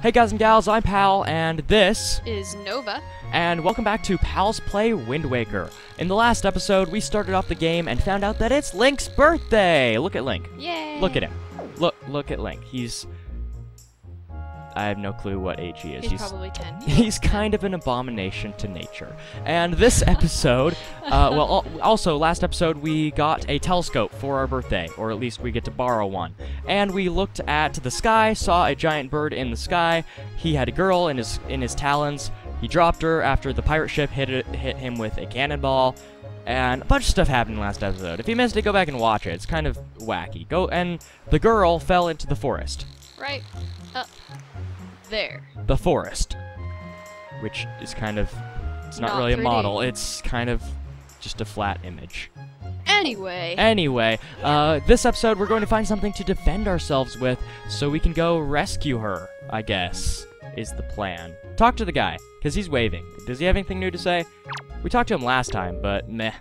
Hey guys and gals, I'm Pal, and this, is Nova. and welcome back to Pal's Play Wind Waker. In the last episode, we started off the game and found out that it's Link's birthday! Look at Link. Yay! Look at him. Look, look at Link. He's... I have no clue what age he is. He's, probably 10. He's kind of an abomination to nature. And this episode, uh, well, also, last episode, we got a telescope for our birthday, or at least we get to borrow one. And we looked at the sky, saw a giant bird in the sky. He had a girl in his in his talons. He dropped her after the pirate ship hit it, hit him with a cannonball. And a bunch of stuff happened last episode. If you missed it, go back and watch it. It's kind of wacky. Go and the girl fell into the forest. Right up there. the forest, which is kind of it's not, Not really a model. It's kind of just a flat image. Anyway, Anyway, uh, this episode we're going to find something to defend ourselves with, so we can go rescue her. I guess is the plan. Talk to the guy, cause he's waving. Does he have anything new to say? We talked to him last time, but meh.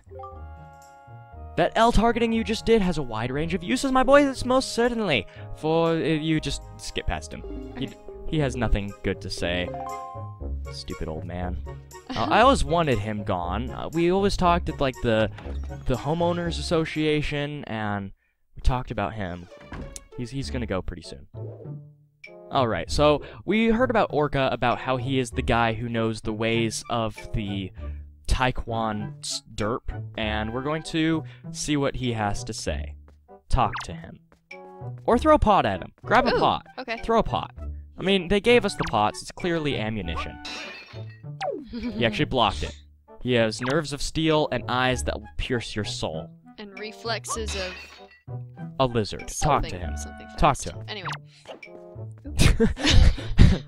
That L targeting you just did has a wide range of uses, my boy. That's most certainly. For uh, you just skip past him. He, he has nothing good to say. Stupid old man. Uh, I always wanted him gone. Uh, we always talked at like the the homeowners association, and we talked about him. He's he's gonna go pretty soon. All right, so we heard about Orca about how he is the guy who knows the ways of the Taekwon derp, and we're going to see what he has to say. Talk to him, or throw a pot at him. Grab a Ooh, pot. okay. Throw a pot. I mean, they gave us the pots. It's clearly ammunition. He actually blocked it. He has nerves of steel and eyes that will pierce your soul. and reflexes of A lizard. Talk to him. Talk to him. Anyway, you,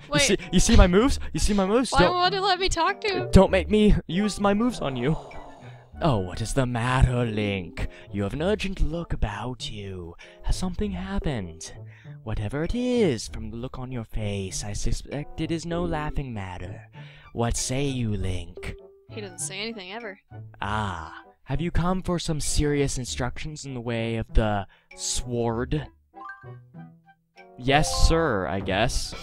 Wait. see, you see my moves? You see my moves? why Don't, won't it let me talk to him? don't make me use my moves on you. Oh, what is the matter, Link? You have an urgent look about you. Has something happened? Whatever it is, from the look on your face, I suspect it is no laughing matter. What say you, Link? He doesn't say anything ever. Ah, have you come for some serious instructions in the way of the sword? Yes, sir, I guess.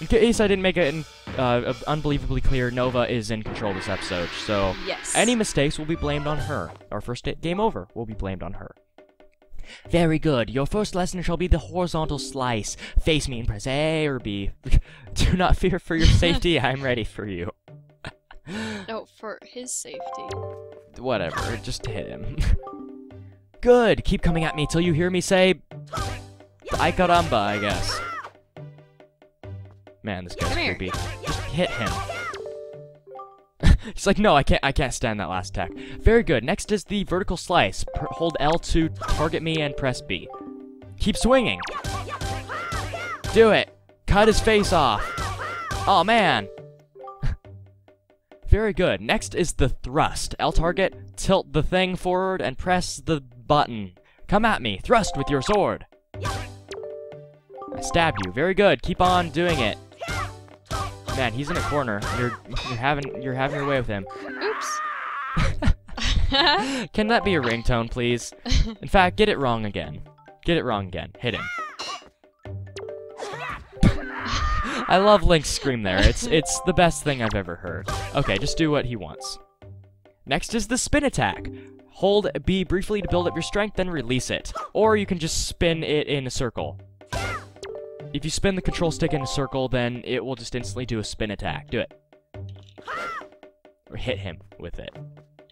In case I didn't make it in, uh, unbelievably clear, Nova is in control this episode, so Yes. any mistakes will be blamed on her. Our first game over will be blamed on her. Very good. Your first lesson shall be the horizontal slice. Face me and press A or B. Do not fear for your safety. I'm ready for you. No, for his safety. Whatever, just hit him. Good, keep coming at me till you hear me say... Ay caramba, I guess. Man, this guy's Come here. creepy. Just hit him. He's like, no, I can't. I can't stand that last attack. Very good. Next is the vertical slice. Hold L to target me and press B. Keep swinging. Do it. Cut his face off. Oh man. Very good. Next is the thrust. L target, tilt the thing forward and press the button. Come at me. Thrust with your sword. I stabbed you. Very good. Keep on doing it. Man, he's in a corner. You're you're having you're having your way with him. Oops. Can that be a ringtone, please? In fact, get it wrong again. Get it wrong again. Hit him. I love Link's scream there. It's it's the best thing I've ever heard. Okay, just do what he wants. Next is the spin attack. Hold B briefly to build up your strength, then release it. Or you can just spin it in a circle. If you spin the control stick in a circle, then it will just instantly do a spin attack. Do it. Or hit him with it.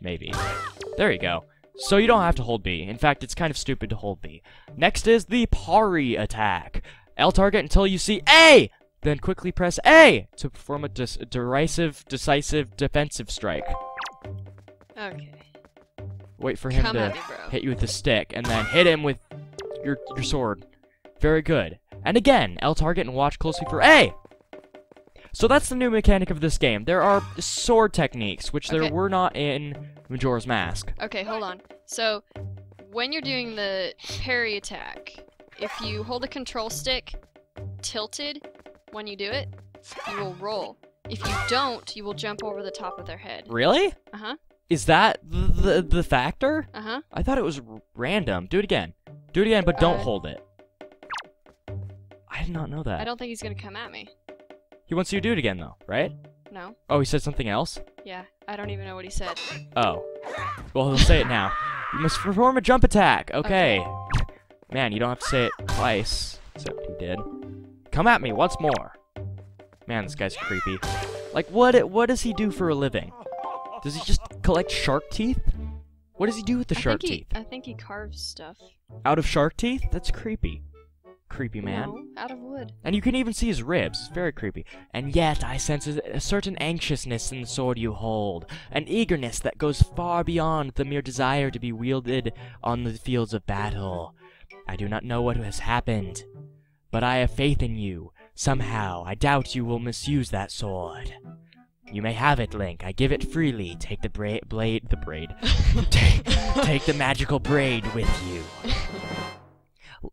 Maybe. There you go. So you don't have to hold B. In fact, it's kind of stupid to hold B. Next is the parry attack. L target until you see A! Then quickly press A to perform a derisive, decisive, defensive strike. Okay. Wait for him Come to me, hit you with the stick, and then hit him with your, your sword. Very good. And again, L target and watch closely for A! So that's the new mechanic of this game. There are sword techniques, which there were not in Majora's Mask. Okay, hold on. So, when you're doing the parry attack, if you hold the control stick tilted when you do it, you will roll. If you don't, you will jump over the top of their head. Really? Uh huh. Is that the, the, the factor? Uh huh. I thought it was r- random. Do it again. Do it again, but don't Uh, hold it. I did not know that. I don't think he's gonna come at me. He wants you to do it again, though, right? No. Oh, he said something else? Yeah. I don't even know what he said. Oh. Well, he'll say it now. You must perform a jump attack. Okay. Man, you don't have to say it twice. Except he did. Come at me once more. Man, this guy's creepy. Like, what? What does he do for a living? Does he just collect shark teeth? What does he do with the I shark think he, teeth? I think he carves stuff. Out of shark teeth? That's creepy. Creepy man. No, out of wood. And you can even see his ribs. It's very creepy. And yet, I sense a, certain anxiousness in the sword you hold, an eagerness that goes far beyond the mere desire to be wielded on the fields of battle. I do not know what has happened, but I have faith in you. Somehow, I doubt you will misuse that sword. You may have it, Link. I give it freely. Take the bra- blade, the braid. take, take the magical braid with you.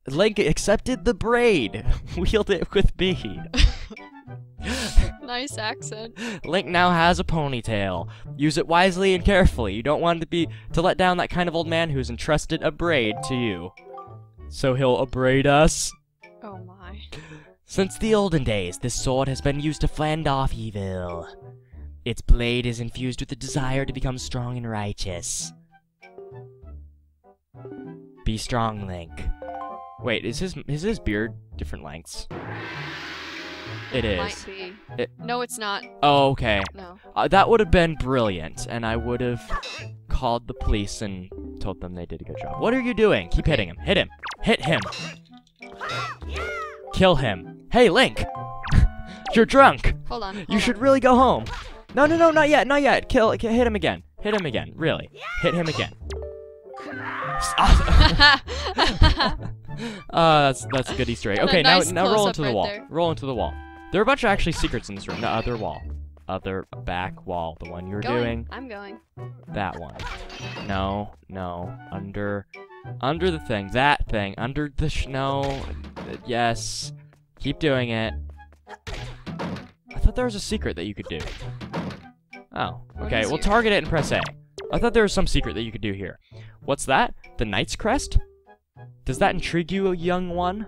Link accepted the braid. Wield it with me. nice accent. Link now has a ponytail. Use it wisely and carefully. You don't want to be to let down that kind of old man who's entrusted a braid to you. So he'll abraid us. Oh my. Since the olden days, this sword has been used to fend off evil. Its blade is infused with the desire to become strong and righteous. Be strong, Link. Wait, is his is his beard different lengths? It is. Might be. It- No, it's not. Oh, okay. No. Uh, that would have been brilliant, and I would have called the police and told them they did a good job. What are you doing? Keep hitting him. Hit him. Hit him. Kill him. Hey, Link! You're drunk. Hold on. You hold should on. really go home. No, no, no, not yet, not yet. Kill, hit him again. Hit him again. Really. Hit him again. Uh, that's that's a good Easter egg. Okay, nice now now roll into the wall. there. Roll into the wall. There are a bunch of actually secrets in this room. The other wall, other back wall, the one you're going. doing. I'm going. That one. No, no, under, under the thing. That thing. Under the sh- no. uh, Yes. Keep doing it. I thought there was a secret that you could do. Oh, okay. Well, target it and press A. I thought there was some secret that you could do here. What's that? The Knight's Crest? Does that intrigue you, young one?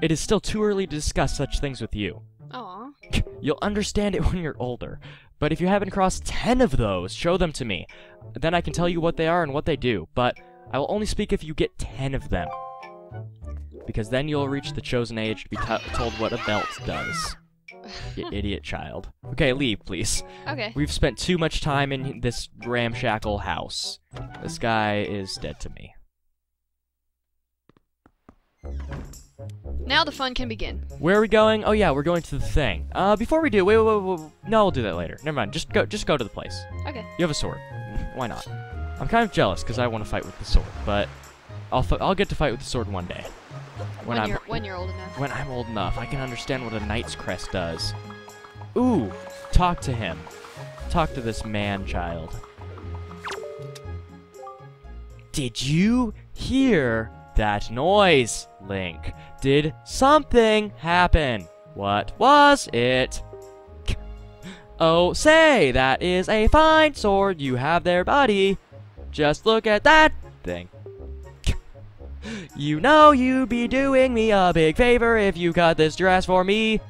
It is still too early to discuss such things with you. Aw. You'll understand it when you're older. But if you haven't crossed 10 of those, show them to me. Then I can tell you what they are and what they do. But I will only speak if you get 10 of them. Because then you'll reach the chosen age to be t- told what a belt does. You idiot child. Okay, leave, please. Okay. We've spent too much time in this ramshackle house. This guy is dead to me. Now the fun can begin. Where are we going? Oh yeah, we're going to the thing. Uh, before we do, wait, wait, wait, wait. No, we'll do that later. Never mind. Just go, just go to the place. Okay. You have a sword. Why not? I'm kind of jealous because I want to fight with the sword, but I'll I'll get to fight with the sword one day. When, I'm you're when you're old enough. when I'm old enough, I can understand what a knight's crest does. Ooh, talk to him. Talk to this man child. Did you hear that noise, Link? Did something happen? What was it? Oh, say, that is a fine sword you have there, buddy. Just look at that thing. You know you'd be doing me a big favor if you cut this dress for me.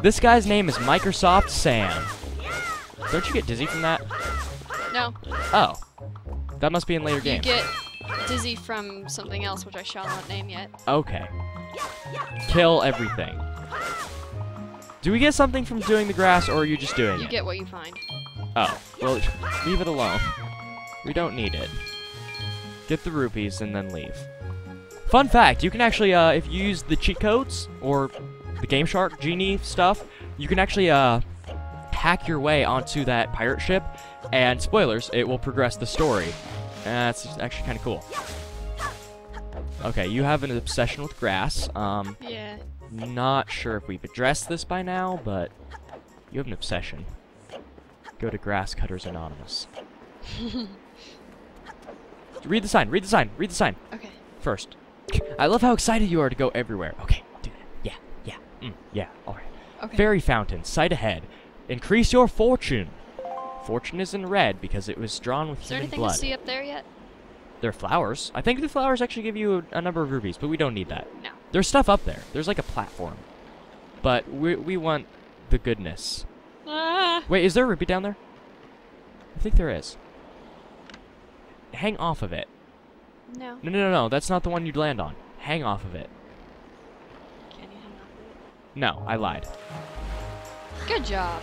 This guy's name is Microsoft Sam. Don't you get dizzy from that? No. Oh. That must be in later You games. get dizzy from something else, which I shall not name yet. Okay. Kill everything. Do we get something from doing the grass, or are you just doing You it? get what you find. Oh, well, leave it alone. We don't need it. Get the rupees and then leave. Fun fact, you can actually, uh, if you use the cheat codes, or the Game Shark Genie stuff, you can actually, uh, hack your way onto that pirate ship, and spoilers, it will progress the story. That's actually kind of cool. Okay, you have an obsession with grass. Um, Yeah. not sure if we've addressed this by now, but you have an obsession. Go to Grass Cutters Anonymous. read the sign, read the sign, read the sign Okay. first. I love how excited you are to go everywhere. Okay, do that. Yeah, yeah, mm, yeah, alright. Okay. Fairy fountain, sight ahead. Increase your fortune. Fortune is in red because it was drawn with Is there anything blood. to see up there yet? There are flowers. I think the flowers actually give you a, a number of rubies, but we don't need that. No. There's stuff up there. There's like a platform. But we, we want the goodness. Ah. Wait, is there a rupee down there? I think there is. Hang off of it. No. No, no, no, no. That's not the one you'd land on. Hang off of it. Can you hang on No, I lied. Good job.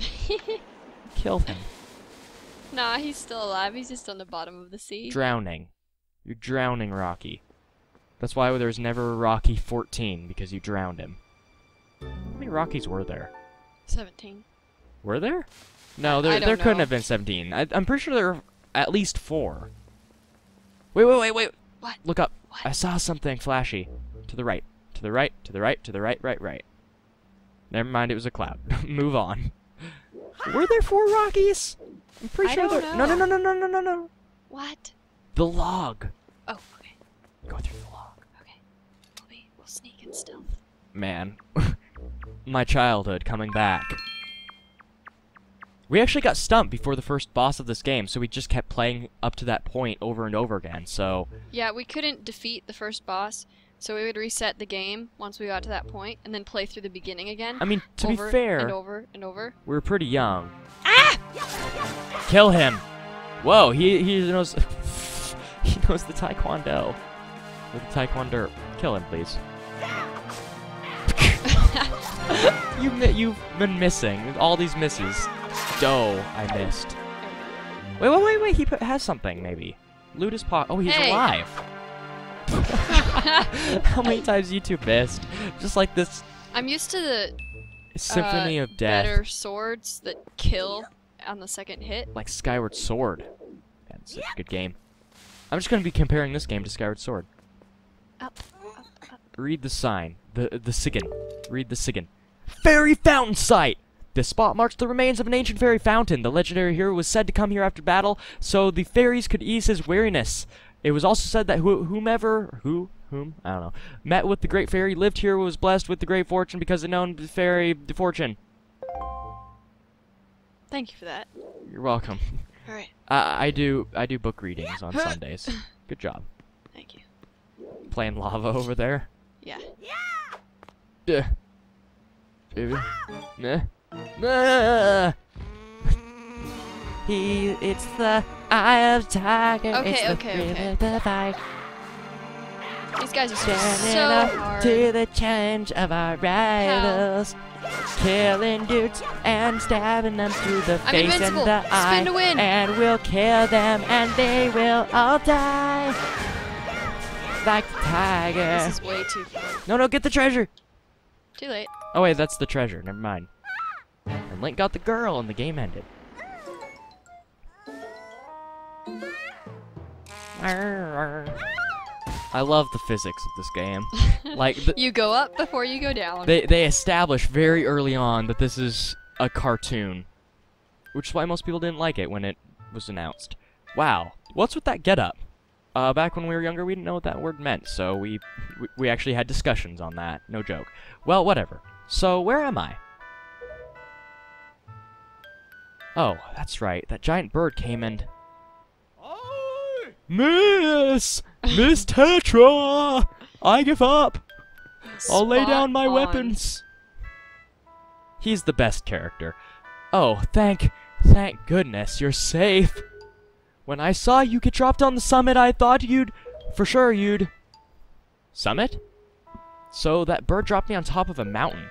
Kill him. nah, he's still alive. He's just on the bottom of the sea. Drowning. You're drowning Rocky. That's why there's never a Rocky 14 because you drowned him. How many Rockies were there? 17. Were there? No, there there couldn't have been 17. I, I'm pretty sure there were at least four. Wait, wait, wait, wait. What? Look up. What? I saw something flashy. To the right. To the right. To the right. To the right. Right. Right. Never mind. It was a cloud. Move on. Were there four Rockies? I'm pretty I sure there. No, no, no, no, no, no, no, no. What? The log. Oh, okay. Go through the log. Okay. We'll, be, we'll sneak in stealth. Man, my childhood coming back. We actually got stumped before the first boss of this game, so we just kept playing up to that point over and over again. So, Yeah, we couldn't defeat the first boss, so we would reset the game once we got to that point, and then play through the beginning again. I mean, to be fair, And over and over. we were pretty young. Ah! Kill him! Whoa, he he knows he knows the taekwondo. With the taekwondo. Kill him, please. you you've been missing all these misses. Doe, I missed. Wait, wait, wait, wait. He put, has something, maybe. Loot his pot. Oh, he's Hey. alive. How many times you two missed? Just like this I'm used to the symphony uh, of death, better swords that kill on the second hit. like Skyward Sword. Man, such a good game. I'm just gonna be comparing this game to Skyward Sword. Up, up, up. Read the sign. The the Sigan. Read the Sigan. Fairy fountain site. This spot marks the remains of an ancient fairy fountain. The legendary hero was said to come here after battle, so the fairies could ease his weariness. It was also said that who, whomever, who, whom, I don't know, met with the great fairy lived here was blessed with the great fortune because of known fairy the fortune. Thank you for that. You're welcome. All right. I, I do I do book readings on Sundays. Good job. Thank you. Playing lava over there. Yeah. Yeah. Baby. Nah. Nah. He, it's the eye of tiger. Okay, it's the okay, thrill okay. of the fight. These guys are Standing so up hard. to the challenge of our rivals. Killing dudes and stabbing them through the I'm face invincible. and the Spin eye. to win. And we'll kill them and they will all die. Like the tiger. This is way too fun. No, no, get the treasure. Too late. Oh wait, that's the treasure. Never mind. And Link got the girl, and the game ended. I love the physics of this game. Like the, You go up before you go down. they they establish very early on that this is a cartoon, which is why most people didn't like it when it was announced. Wow, what's with that getup? Uh, back when we were younger, we didn't know what that word meant, so we, we we actually had discussions on that. No joke. Well, whatever. So where am I? Oh, that's right. That giant bird came and. Miss! Miss Tetra! I give up! I'll lay down my on. weapons. He's the best character. Oh, thank, thank goodness you're safe. When I saw you get dropped on the summit, I thought you'd, for sure you'd. Summit? So that bird dropped me on top of a mountain.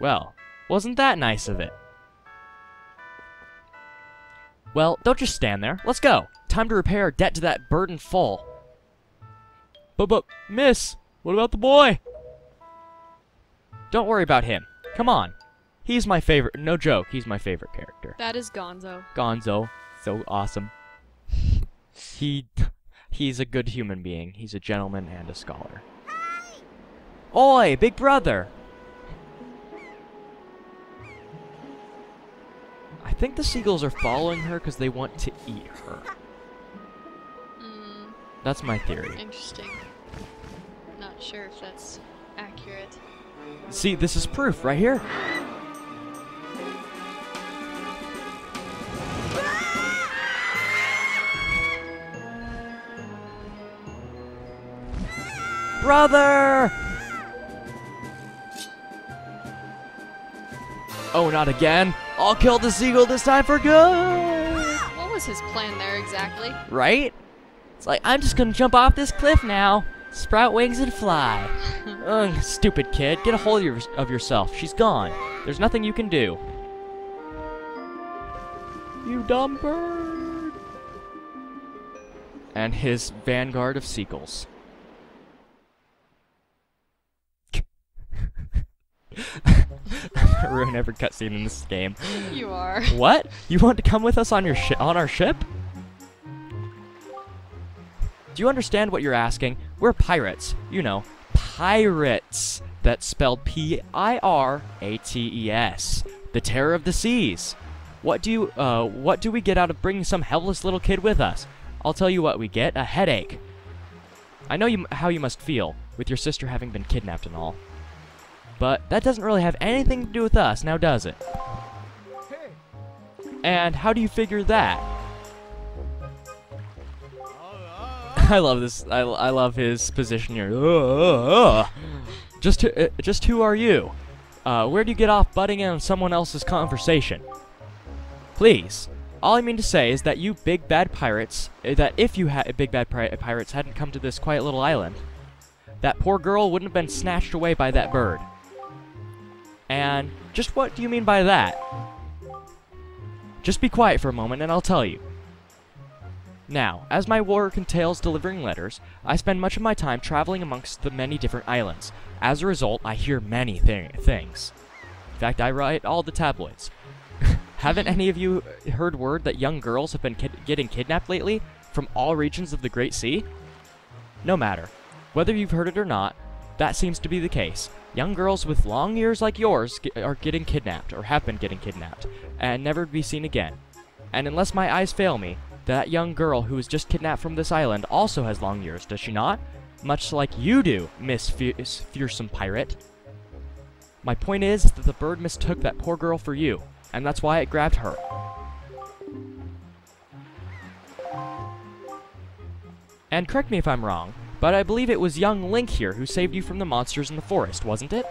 Well, wasn't that nice of it? Well, don't just stand there. Let's go. Time to repay our debt to that bird in full. But, but, miss, what about the boy? Don't worry about him. Come on. He's my favorite. No joke, he's my favorite character. That is Gonzo. Gonzo. So awesome. He he's a good human being. He's a gentleman and a scholar. Oi, big brother! I think the seagulls are following her because they want to eat her. Mm, That's my theory. interesting. Not sure if that's accurate. See, this is proof right here. Brother! Oh, not again. I'll kill the seagull this time for good! What was his plan there exactly? Right? It's like, I'm just gonna jump off this cliff now, sprout wings and fly. Ugh, stupid kid. Get a hold of, your, of yourself. She's gone. There's nothing you can do. You dumb bird. And his vanguard of seagulls. Ruin every cutscene in this game. You are. What? You want to come with us on your on our ship? Do you understand what you're asking? We're pirates. You know, pirates. That's spelled P-I-R-A-T-E-S. The terror of the seas. What do you, uh, what do we get out of bringing some helpless little kid with us? I'll tell you what we get, a headache. I know you, how you must feel, with your sister having been kidnapped and all. But that doesn't really have anything to do with us, now does it? And how do you figure that? I love this. I, I love his position here. Uh, uh. Just who, uh, just who are you? Uh, where do you get off butting in on someone else's conversation? Please. All I mean to say is that you big bad pirates, uh, that if you had big bad pirates hadn't come to this quiet little island, that poor girl wouldn't have been snatched away by that bird. And just what do you mean by that? Just be quiet for a moment and I'll tell you. Now, as my work entails delivering letters, I spend much of my time traveling amongst the many different islands. As a result, I hear many thi- things. In fact, I write all the tabloids. Haven't any of you heard word that young girls have been kid- getting kidnapped lately from all regions of the Great Sea? No matter. Whether you've heard it or not, that seems to be the case. Young girls with long ears like yours are getting kidnapped, or have been getting kidnapped, and never to be seen again. And unless my eyes fail me, that young girl who was just kidnapped from this island also has long ears, does she not? Much like you do, Miss Fearsome Pirate. My point is that the bird mistook that poor girl for you, and that's why it grabbed her. And correct me if I'm wrong, but I believe it was young Link here who saved you from the monsters in the forest, wasn't it?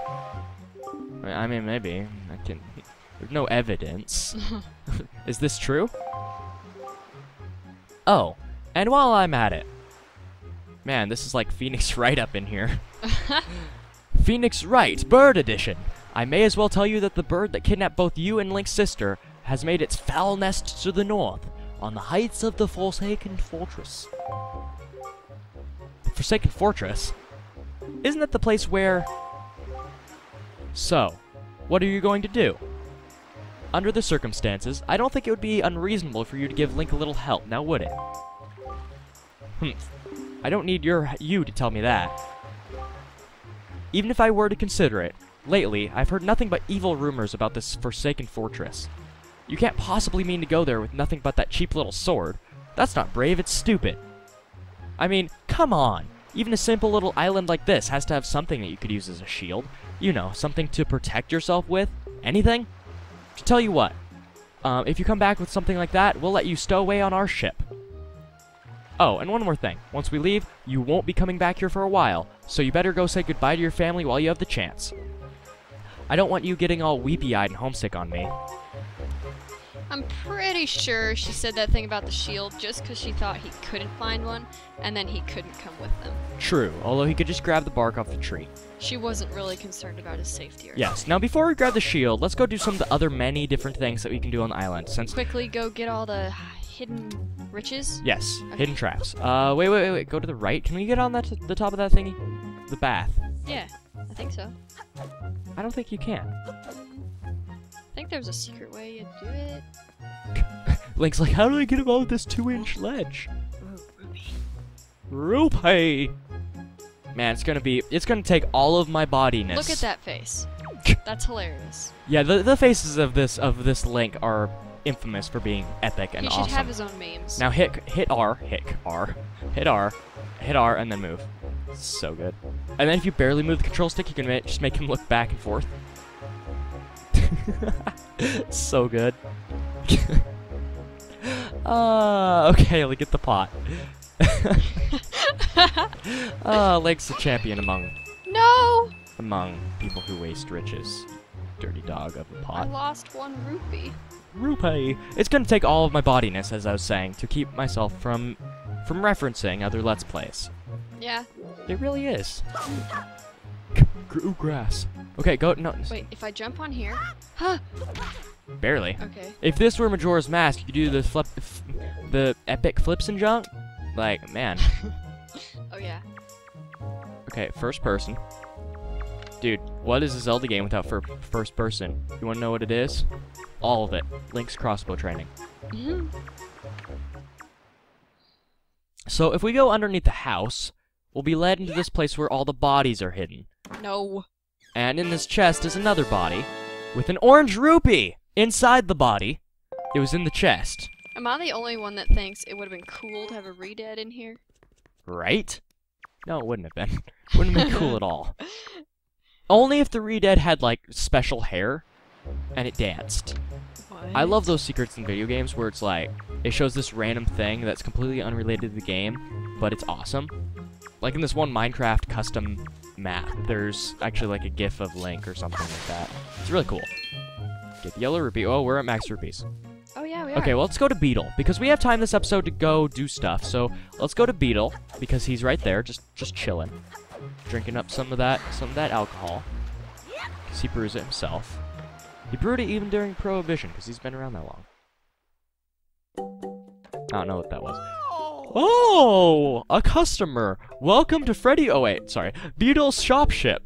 I mean, maybe. I can. There's no evidence. Is this true? Oh, and while I'm at it, man, this is like Phoenix Wright up in here. Phoenix Wright, Bird Edition. I may as well tell you that the bird that kidnapped both you and Link's sister has made its foul nest to the north, on the heights of the Forsaken Fortress. Forsaken Fortress? Isn't that the place where. So, what are you going to do? Under the circumstances, I don't think it would be unreasonable for you to give Link a little help, now would it? Hmm. I don't need your you to tell me that. Even if I were to consider it, lately I've heard nothing but evil rumors about this Forsaken Fortress. You can't possibly mean to go there with nothing but that cheap little sword. That's not brave, it's stupid. I mean, come on. Even a simple little island like this has to have something that you could use as a shield. You know, something to protect yourself with. Anything? To tell you what, um, if you come back with something like that, we'll let you stow away on our ship. Oh, and one more thing. Once we leave, you won't be coming back here for a while, so you better go say goodbye to your family while you have the chance. I don't want you getting all weepy-eyed and homesick on me. I'm pretty sure she said that thing about the shield just because she thought he couldn't find one, and then he couldn't come with them. True, although he could just grab the bark off the tree. She wasn't really concerned about his safety or Yes, now before we grab the shield, let's go do some of the other many different things that we can do on the island, since... Quickly go get all the hidden riches. Yes, Okay. hidden traps. Uh, wait, wait, wait, wait, go to the right. Can we get on that the top of that thingy? The bath. Yeah, I think so. I don't think you can. There's a secret way you do it. Link's like, how do I get above this two-inch ledge? Rupee. Man, it's gonna be. It's gonna take all of my bodiness. Look at that face. That's hilarious. Yeah, the the faces of this of this Link are infamous for being epic and awesome. he should awesome. have his own memes. Now hit hit R, hit R, hit R, hit R, and then move. So good. And then if you barely move the control stick, you can ma- just make him look back and forth. so good. uh, okay, look at the pot. uh, Link's the champion among no! among people who waste riches. Dirty dog of a I pot. lost one rupee. Rupee. It's gonna take all of my bodiness, as I was saying, to keep myself from from referencing other Let's Plays. Yeah. It really is. Ooh, grass. Okay, go. No, Wait, if I jump on here. Huh! barely. Okay. If this were Majora's Mask, you do the flip, f- the epic flips and jump. Like, man. Oh, yeah. Okay, first person. Dude, what is a Zelda game without fir- first person? You wanna know what it is? All of it. Link's crossbow training. hmm So if we go underneath the house, we'll be led into this place where all the bodies are hidden. No. And in this chest is another body with an orange rupee inside the body. It was in the chest, Am I the only one that thinks it would have been cool to have a Redead in here? right? No, it wouldn't have been. wouldn't have been cool at all. Only if the Redead had like special hair and it danced. What? I love those secrets in video games where it's like it shows this random thing that's completely unrelated to the game, but it's awesome. Like in this one Minecraft custom map, there's actually like a GIF of Link or something like that. It's really cool. Get the yellow rupee. Oh, we're at max rupees. Oh, yeah, we are. Okay, well let's go to Beedle because we have time this episode to go do stuff. So let's go to Beedle because he's right there, just just chilling, drinking up some of that some of that alcohol. he brews it himself. He brewed it even during Prohibition because he's been around that long. I don't know what that was. Oh, a customer. Welcome to Freddy. Oh wait, sorry, Beedle's shop ship.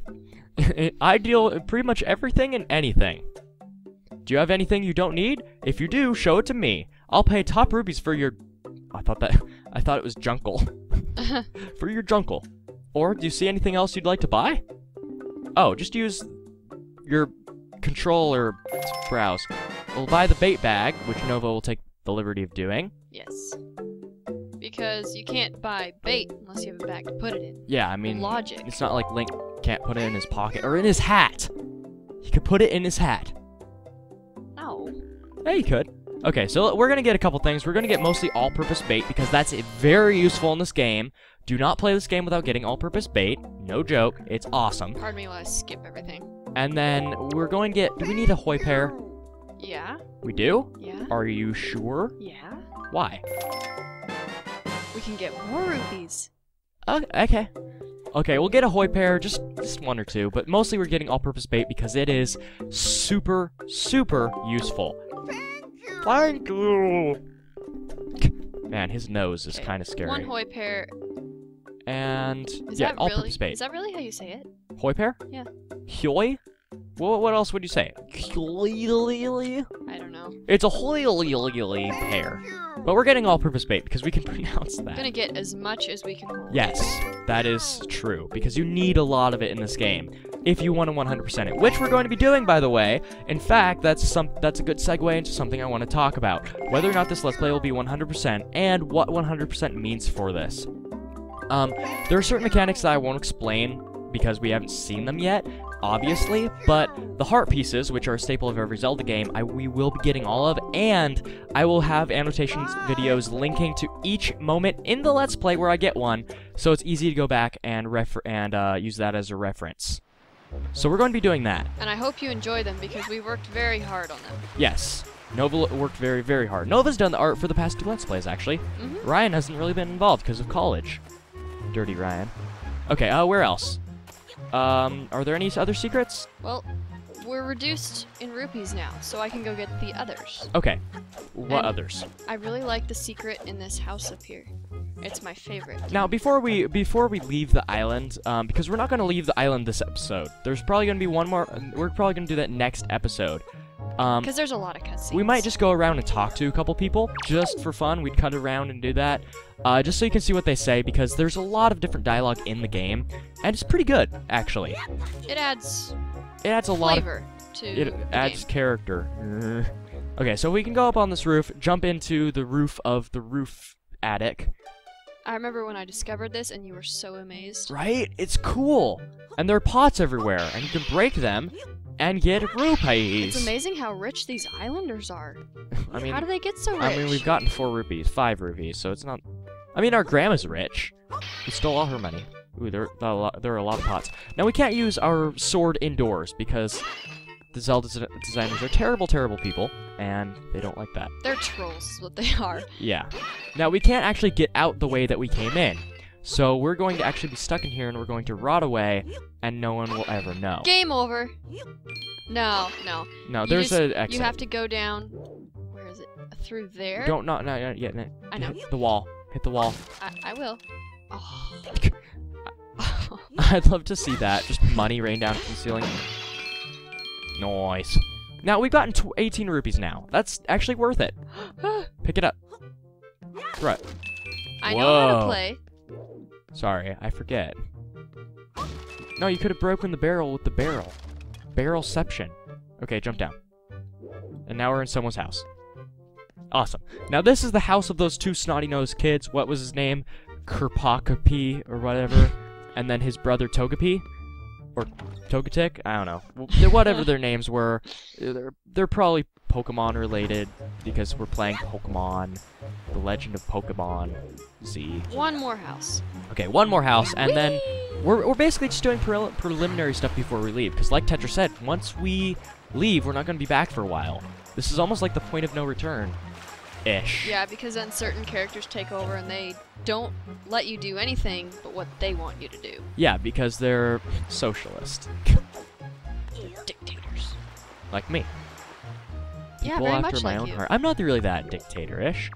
I deal pretty much everything and anything. Do you have anything you don't need? If you do, show it to me. I'll pay top rubies for your. I thought that. I thought it was junkle. for your junkle. Or do you see anything else you'd like to buy? Oh, just use your controller to browse. We'll buy the bait bag, which Nova will take the liberty of doing. Yes. Because you can't buy bait unless you have a bag to put it in. Yeah, I mean, Logic. it's not like Link can't put it in his pocket or in his hat. He could put it in his hat. No. Yeah, he could. Okay, so we're gonna get a couple things. We're gonna get mostly all-purpose bait because that's very useful in this game. Do not play this game without getting all-purpose bait. No joke. It's awesome. Pardon me while I skip everything. And then we're going to get. Do we need a Hyoi Pear? Yeah? We do. Yeah? Are you sure? Yeah? Why? We can get more rupees. Uh, okay. Okay, we'll get a Hyoi Pear, just just one or two, but mostly we're getting all-purpose bait because it is super super useful. Thank you. Man, his nose is Okay, kind of scary. One Hyoi Pear. and Is yeah, that all really? purpose bait. Is that really how you say it? Hoi pair? Yeah. Hoi? What, what else would you say? I don't know. It's a Hyoi Pear. But we're getting all purpose bait because we can pronounce that. Gonna get as much as we can hold. Yes, that is true because you need a lot of it in this game if you want to 100% it, which we're going to be doing by the way. In fact, that's some that's a good segue into something I want to talk about. Whether or not this let's play will be 100% and what 100% means for this. Um, there are certain mechanics that I won't explain because we haven't seen them yet, obviously, but the heart pieces, which are a staple of every Zelda game, I, we will be getting all of, and I will have annotations videos linking to each moment in the Let's Play where I get one, so it's easy to go back and refer and uh, use that as a reference. So we're going to be doing that. And I hope you enjoy them because we worked very hard on them. Yes. Nova worked very, very hard. Nova's done the art for the past two Let's Plays, actually. hmm Ryan hasn't really been involved because of college. Dirty Ryan. Okay, uh, where else? Um, are there any other secrets? Well, we're reduced in rupees now, so I can go get the others. Okay. What And- others? I really like the secret in this house up here. It's my favorite. Now, before we before we leave the island, um, because we're not going to leave the island this episode. There's probably going to be one more. We're probably going to do that next episode. Um, Because there's a lot of cutscenes. we might just go around and talk to a couple people just for fun. We'd cut around and do that, uh, just so you can see what they say because there's a lot of different dialogue in the game, and it's pretty good actually. It adds It adds a lot of flavor to it adds game. character. Okay, so we can go up on this roof, jump into the roof of the roof attic. I remember when I discovered this, and you were so amazed. Right? It's cool, and there are pots everywhere, and you can break them and get rupees. It's amazing how rich these islanders are. I mean, how do they get so rich? I mean, we've gotten four rupees, five rupees, so it's not. I mean, our grandma's rich. We stole all her money. Ooh, there, there, are a lot, there are a lot of pots. Now we can't use our sword indoors because the Zelda designers are terrible, terrible people, and they don't like that. They're trolls, is what they are. Yeah. Now we can't actually get out the way that we came in, so we're going to actually be stuck in here, and we're going to rot away, and no one will ever know. Game over. No, no. No, You there's an exit. You have to go down. Where is it? Through there. Don't not not not yet. no. I know. Hit the wall. Hit the wall. I, I will. Oh. I'd love to see that. Just money rain down from the ceiling. Nice. Now, we've gotten tw 18 rupees now. That's actually worth it. Pick it up. Right. I know how to play. Sorry, I forget. No, you could have broken the barrel with the barrel. Barrelception. Okay, jump down. And now we're in someone's house. Awesome. Now this is the house of those two snotty-nosed kids. What was his name? Kerpakapi or whatever. and then his brother Togepi? Or Togetic? I don't know. Whatever their names were. They're, they're probably Pokemon related because we're playing Pokemon. The Legend of Pokemon Z. One more house. Okay, one more house, and then we're, we're basically just doing prel- preliminary stuff before we leave. Because, like Tetra said, once we leave, we're not going to be back for a while. This is almost like the point of no return. Ish. Yeah, because then certain characters take over and they don't let you do anything but what they want you to do. Yeah, because they're socialist. Dictators. Like me. Yeah, People very after much my like own you. heart. I'm not really that dictator-ish.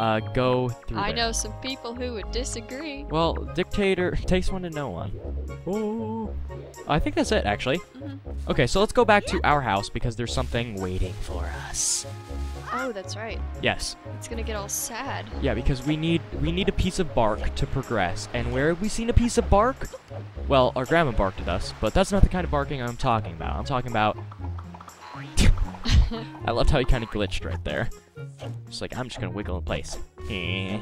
Uh, go through I there. know some people who would disagree. Well, dictator takes one to know one. Oh. I think that's it, actually. Mhm. Okay, so let's go back to our house because there's something waiting for us. Oh, that's right. Yes. It's gonna get all sad. Yeah, because we need we need a piece of bark to progress. And where have we seen a piece of bark? Well, our grandma barked at us, but that's not the kind of barking I'm talking about. I'm talking about I loved how he kind of glitched right there. Just like I'm just gonna wiggle in place. Eh.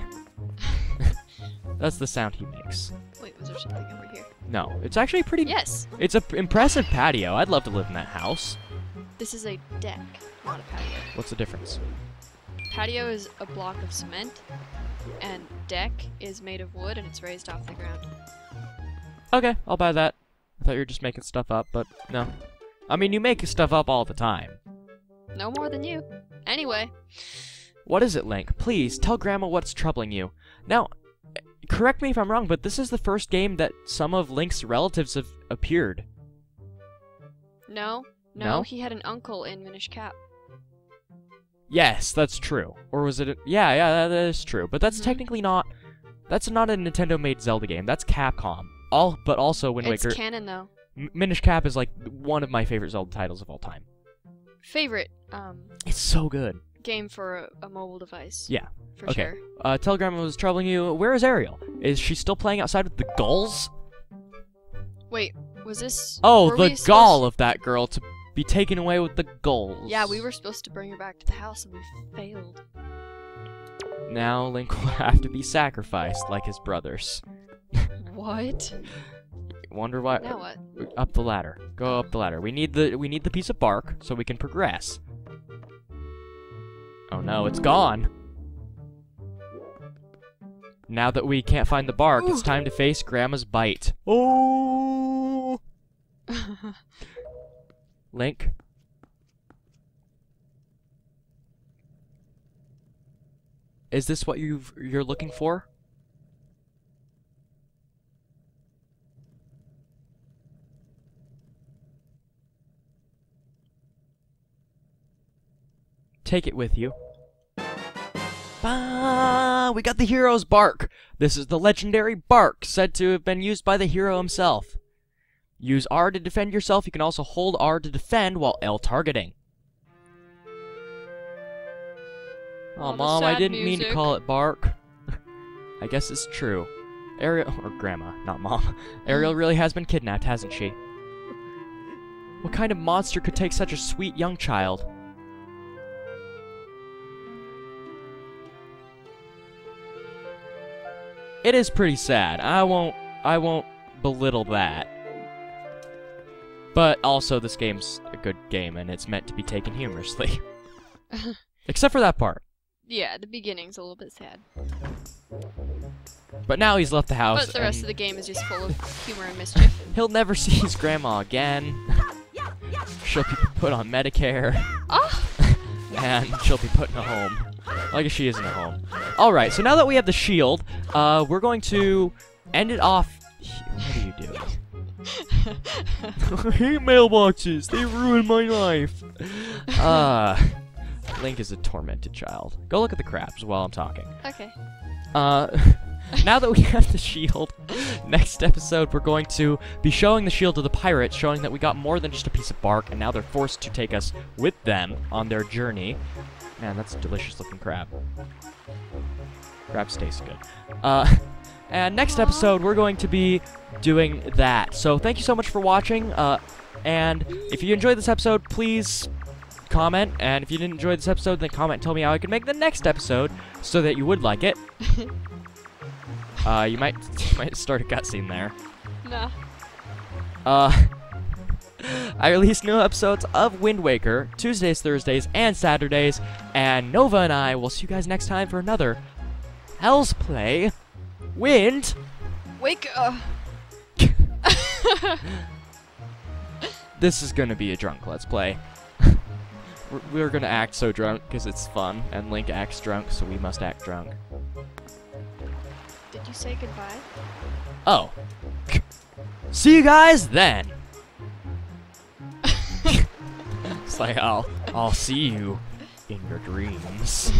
that's the sound he makes. Wait, was there something over here? No, it's actually pretty. Yes, It's a p- impressive patio. I'd love to live in that house. this is a deck, not a patio. What's the difference? Patio is a block of cement, and deck is made of wood and it's raised off the ground. Okay, I'll buy that. I thought you were just making stuff up, but no. I mean, you make stuff up all the time. No more than you. Anyway, What is it, Link? Please tell Grandma what's troubling you. Now, correct me if I'm wrong, but this is the first game that some of Link's relatives have appeared. no, no, No? he had an uncle in Minish Cap. Yes, that's true. Or was it? A, yeah, yeah, that is true. But that's Mhm. technically not. That's not a Nintendo-made Zelda game. That's Capcom. All, but also Wind it's Waker. canon though. M- Minish Cap is like one of my favorite Zelda titles of all time. Favorite um It's so good. game for a, a mobile device. Yeah. For Okay. sure. Uh, tell Grandma what's troubling you. Where is Aryll? Is she still playing outside with the gulls? Wait, was this? Oh, the gall of that girl to be taken away with the gulls. Yeah, we were supposed to bring her back to the house and we failed. Now Link will have to be sacrificed like his brothers. What? Wonder why? Now what? Uh, up the ladder. Go up the ladder. We need the we need the piece of bark so we can progress. Oh no, it's gone. Now that we can't find the bark, it's time to face Grandma's bite. Oh, Link. Is this what you you're looking for? Take it with you. Ah, we got the hero's bark. This is the legendary bark, said to have been used by the hero himself. Use R to defend yourself. You can also hold R to defend while L targeting. Oh, All mom, I didn't mean to call it bark. I guess it's true. Aryll, or grandma, not mom. Aryll really has been kidnapped, hasn't she? What kind of monster could take such a sweet young child? It is pretty sad. I won't I won't belittle that. But also this game's a good game and it's meant to be taken humorously. Except for that part. Yeah, the beginning's a little bit sad. But now he's left the house. But the rest of the game is just full of humor and mischief. He'll never see his grandma again. she'll be put on Medicare, Oh! and she'll be put in a home. I guess she is in a home. All right, so now that we have the shield, uh, we're going to end it off. What are you doing? I hate mailboxes. They ruin my life. Uh, Link is a tormented child. Go look at the crabs while I'm talking. Okay. Uh, now that we have the shield, next episode we're going to be showing the shield to the pirates, showing that we got more than just a piece of bark, and now they're forced to take us with them on their journey. Man, that's delicious looking crab. Crabs taste good. Uh, and next episode we're going to be doing that. So thank you so much for watching. Uh, and if you enjoyed this episode, please comment. And if you didn't enjoy this episode, then comment and tell me how I can make the next episode so that you would like it. Uh, you might you might start a cutscene there. Nah. Uh, I release new episodes of Wind Waker Tuesdays, Thursdays, and Saturdays, and Nova and I will see you guys next time for another PalsPlay. Wind. Wake up! This is gonna be a drunk Let's Play. We're- We're gonna act so drunk because it's fun, and Link acts drunk, so we must act drunk. Did you say goodbye? Oh. See you guys then. Like I'll I'll see you in your dreams.